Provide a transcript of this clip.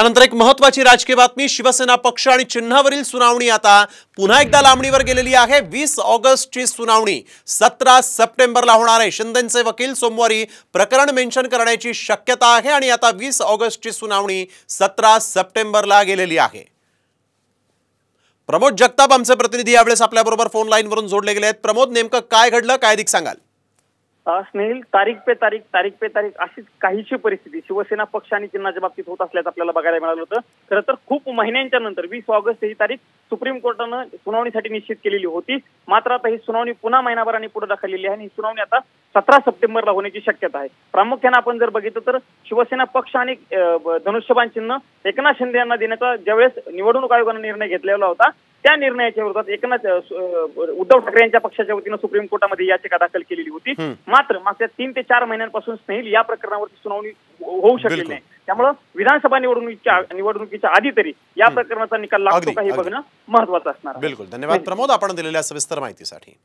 त्यानंतर एक महत्वाची राजकीय बातमी शिवसेना पक्ष आणि चिन्हावरील सुनावणी आता पुन्हा एकदा लांबणीवर गेलेली आहे. वीस ऑगस्टची सुनावणी सतरा सप्टेंबरला होणार आहे. शिंदेचे वकील सोमवारी प्रकरण मेन्शन करण्याची शक्यता आहे आणि आता वीस ऑगस्टची सुनावणी सतरा सप्टेंबरला गेलेली आहे. प्रमोद जगताप आमचे प्रतिनिधी यावेळेस आपल्याबरोबर फोन लाईनवरून जोडले गेले आहेत प्रमोद नेमकं काय घडलं? काय अधिक सांगाल? स्नेहिल तारीख पे तारीख तारीख पे तारीख अशीच काहीशी परिस्थिती. शिवसेना पक्ष आणि चिन्हाच्या बाबतीत होत असल्याचं आपल्याला बघायला मिळालं होतं. खरं तर खूप महिन्यांच्या नंतर वीस ऑगस्ट ही तारीख सुप्रीम कोर्टानं सुनावणीसाठी निश्चित केलेली होती. मात्र आता ही सुनावणी पुन्हा महिनाभराने पुढे ढकललेली आहे आणि ही सुनावणी आता सतरा सप्टेंबरला होण्याची शक्यता आहे. प्रामुख्याने आपण जर बघितलं तर शिवसेना पक्ष आणि अ, धनुष्यबाण चिन्ह एकनाथ शिंदे यांना देण्याचा ज्यावेळेस निवडणूक आयोगाने निर्णय घेतलेला होता त्या निर्णयाच्या विरोधात एकनाथ उद्धव ठाकरे यांच्या पक्षाच्या वतीनं सुप्रीम कोर्टामध्ये याचिका दाखल केलेली होती. मात्र मागच्या तीन ते चार महिन्यांपासून स्नेहिल या प्रकरणावरती सुनावणी हो- होऊ शकलेली बिलकुल. नाही त्यामुळं विधानसभा निवडणुकीच्या निवडणुकीच्या आधी तरी या प्रकरणाचा निकाल लागतो का हे. बघणं महत्वाचं असणार. बिलकुल धन्यवाद प्रमोद आपण दिलेल्या सविस्तर माहितीसाठी